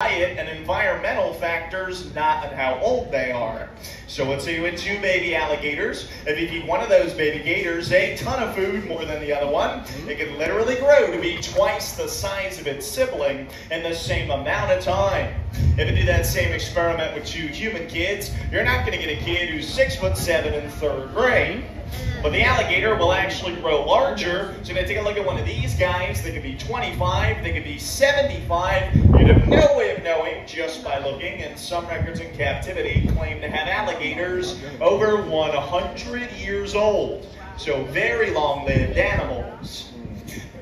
diet and environmental factors, not how old they are. So let's say you had two baby alligators. If you feed one of those baby gators a ton of food more than the other one, it can literally grow to be twice the size of its sibling in the same amount of time. If you do that same experiment with two human kids, you're not going to get a kid who's six foot seven in third grade. But the alligator will actually grow larger. So going to take a look at one of these guys. They could be 25, they could be 75. You'd have no knowing just by looking. And some records in captivity claim to have alligators over 100 years old. So very long-lived animals.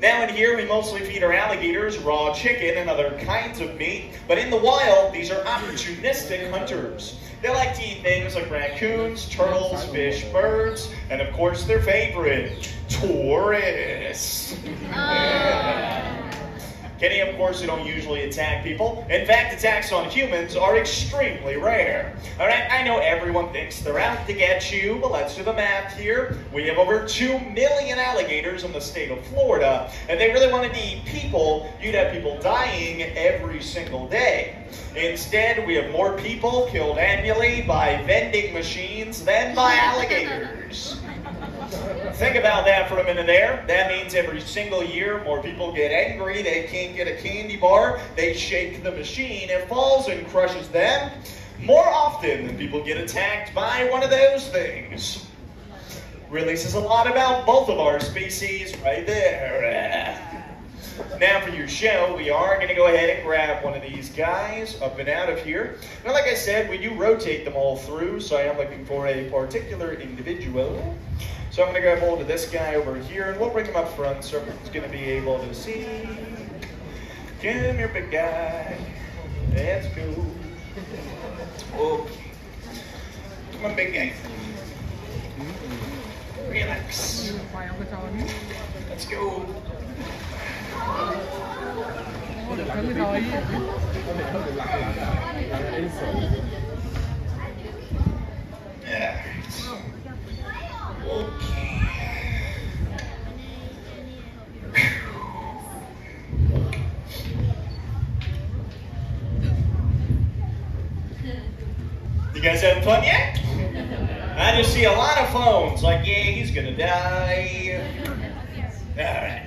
Now in here, we mostly feed our alligators raw chicken and other kinds of meat, but in the wild, these are opportunistic hunters. They like to eat things like raccoons, turtles, fish, birds, and of course their favorite, tourists. Ah. Kenny, of course, they don't usually attack people. In fact, attacks on humans are extremely rare. All right, I know everyone thinks they're out to get you, but let's do the math here. We have over 2 million alligators in the state of Florida, and they really wanted to eat people, you'd have people dying every single day. Instead, we have more people killed annually by vending machines than by alligators. Think about that for a minute there. That means every single year more people get angry, they can't get a candy bar, they shake the machine, it falls and crushes them more often than people get attacked by one of those things. Really says a lot about both of our species right there. Now for your show, we are going to go ahead and grab one of these guys up and out of here. Now like I said, we do rotate them all through, so I am looking for a particular individual. So I'm going to grab hold of this guy over here, and we'll bring him up front so everyone's going to be able to see. Come here, big guy. Let's go. Okay. Come on, big guy. Relax. Let's go. You guys having fun yet? I just see a lot of phones like, yeah, he's gonna die. All right.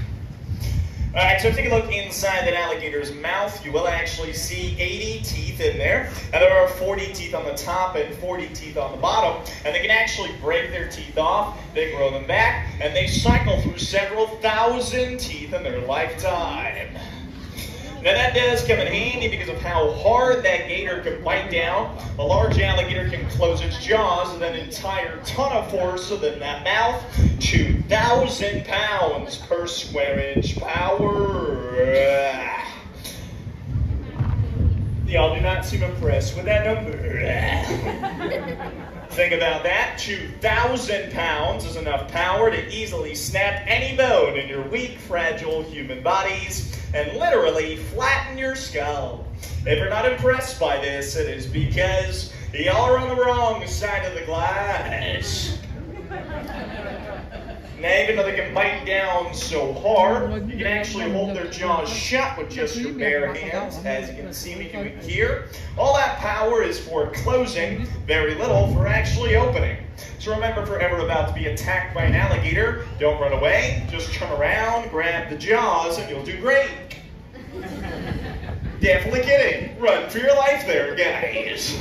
Alright, so take a look inside that alligator's mouth. You will actually see 80 teeth in there. And there are 40 teeth on the top and 40 teeth on the bottom. And they can actually break their teeth off, they grow them back, and they cycle through several thousand teeth in their lifetime. Now that does come in handy because of how hard that gator can bite down. A large alligator can close its jaws with an entire ton of force within that mouth. 2,000 pounds per square inch power. Y'all do not seem impressed with that number. Think about that. 2,000 pounds is enough power to easily snap any bone in your weak, fragile human bodies and literally flatten your skull. If you're not impressed by this, it is because y'all are on the wrong side of the glass. Now, even though they can bite down so hard, you can actually hold their jaws shut with just your bare hands, as you can see me doing here. All that power is for closing, very little for actually opening. So remember, if you're ever about to be attacked by an alligator, don't run away, just turn around, grab the jaws, and you'll do great. Definitely kidding. Run for your life there, guys.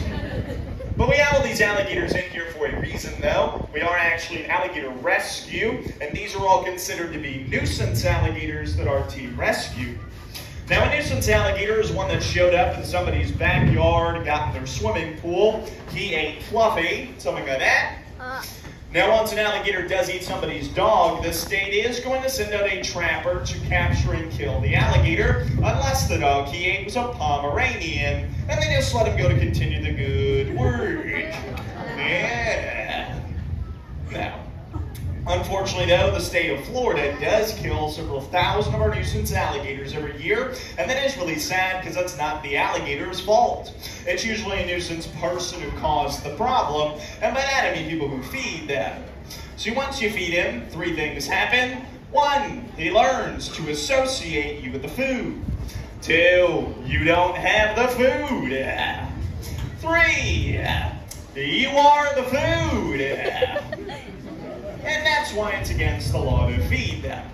But we have all these alligators in here for a reason, though. We are actually an alligator rescue, and these are all considered to be nuisance alligators that our team rescued. Now, a nuisance alligator is one that showed up in somebody's backyard, got in their swimming pool. He ate Fluffy, something like that. Uh. Now, once an alligator does eat somebody's dog, the state is going to send out a trapper to capture and kill the alligator, unless the dog he ate was a Pomeranian, and they just let him go to continue the good work. Yeah. Now, Unfortunately, though, the state of Florida does kill several thousand of our nuisance alligators every year, and that is really sad because that's not the alligator's fault. It's usually a nuisance person who caused the problem, and by that I mean people who feed them. So once you feed him, three things happen. One, he learns to associate you with the food. Two, you don't have the food. Three, you are the food. And that's why it's against the law to feed them.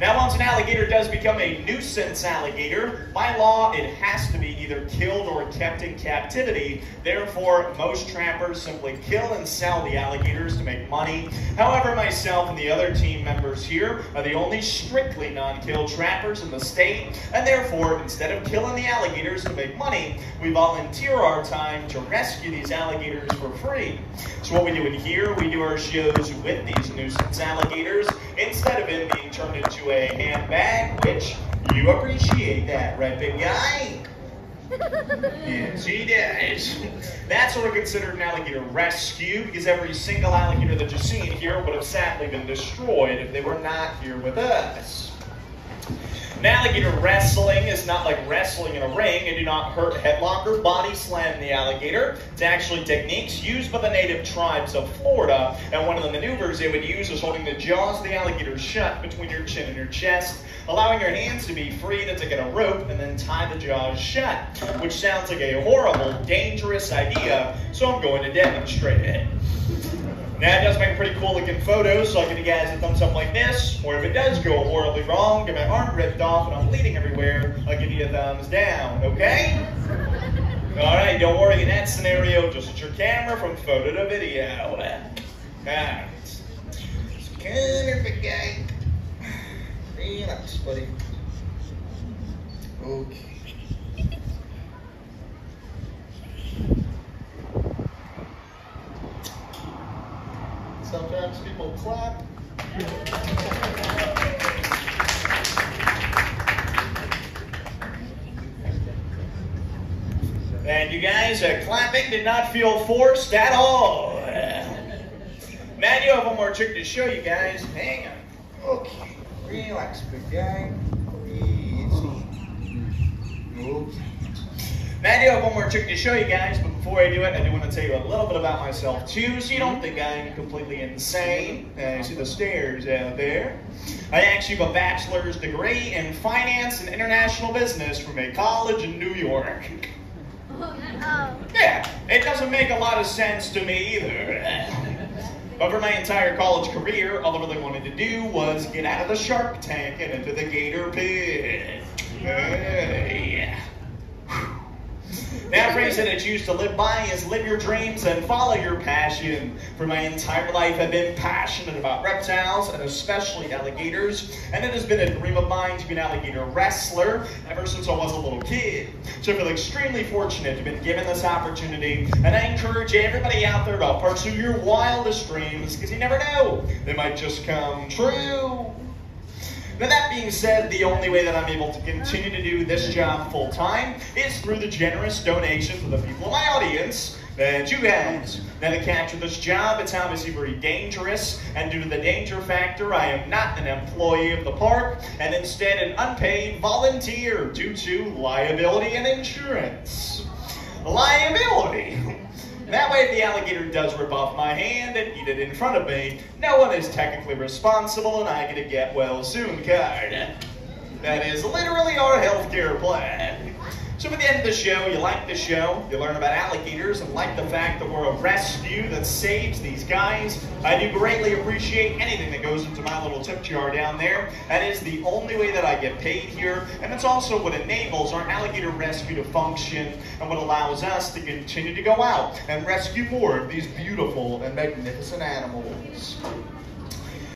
Now, once an alligator does become a nuisance alligator, by law, it has to be either killed or kept in captivity. Therefore, most trappers simply kill and sell the alligators to make money. However, myself and the other team members here are the only strictly non-kill trappers in the state, and therefore, instead of killing the alligators to make money, we volunteer our time to rescue these alligators for free. So what we do in here, we do our shows with these nuisance alligators, instead of it being turned into a handbag, which you appreciate that, right, big guy? yes, he does. That's what we consider an alligator rescue, because every single alligator that you've seen here would have sadly been destroyed if they were not here with us. Alligator wrestling is not like wrestling in a ring and do not hurt headlock or body slam the alligator. It's actually techniques used by the native tribes of Florida, and one of the maneuvers they would use is holding the jaws of the alligator shut between your chin and your chest, allowing your hands to be free to get a rope and then tie the jaws shut, which sounds like a horrible, dangerous idea, so I'm going to demonstrate it. It does make a pretty cool looking photos, so I'll give you guys a thumbs up like this, or if it does go horribly wrong, get my arm ripped off and I'm bleeding everywhere, I'll give you a thumbs down, okay? Alright, don't worry in that scenario, just at your camera from photo to video. Alright. So come here, big guy. Relax, buddy. Okay. People clap. And you guys, uh, clapping did not feel forced at all. Now you have one more trick to show you guys. Hang on. Okay. Relax, big guy. Easy. Okay. I do have one more trick to show you guys, but before I do it, I do want to tell you a little bit about myself too, so you don't think I'm completely insane. Uh, you see the stairs out there. I actually have a bachelor's degree in finance and international business from a college in New York. Yeah, it doesn't make a lot of sense to me either. But for my entire college career, all I really wanted to do was get out of the shark tank and into the gator pit. Hey. That phrase that I choose to live by is live your dreams and follow your passion. For my entire life, I've been passionate about reptiles and especially alligators, and it has been a dream of mine to be an alligator wrestler ever since I was a little kid. So I feel extremely fortunate to have been given this opportunity, and I encourage everybody out there to pursue your wildest dreams because you never know, they might just come true. Now that being said, the only way that I'm able to continue to do this job full time is through the generous donations of the people in my audience that you guys. Now catch with this job, it's obviously very dangerous, and due to the danger factor, I am not an employee of the park, and instead an unpaid volunteer due to liability and insurance. Liability. That way, if the alligator does rip off my hand and eat it in front of me, no one is technically responsible and I get a get well soon card. That is literally our healthcare plan. So at the end of the show, you like the show, you learn about alligators, and like the fact that we're a rescue that saves these guys. I do greatly appreciate anything that goes into my little tip jar down there. That is the only way that I get paid here, and it's also what enables our alligator rescue to function and what allows us to continue to go out and rescue more of these beautiful and magnificent animals.